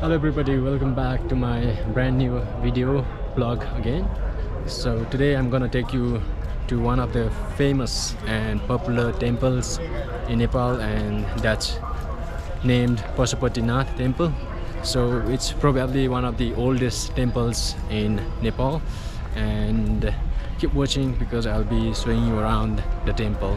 hello everybody. Welcome back to my brand new video vlog again. So today i'm gonna take you to one of the famous and popular temples in nepal and that's named Pashupatinath temple so it's probably one of the oldest temples in nepal. And keep watching because i'll be showing you around the temple